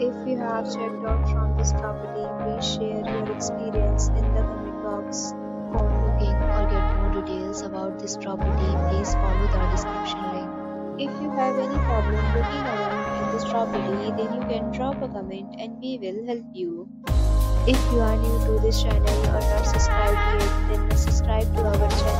If you have checked out from this property, please share your experience in the comment box. For booking or get more details about this property, please follow the description link. If you have any problem booking a room in this property, then you can drop a comment and we will help you. If you are new to this channel or not subscribed yet, then subscribe to our channel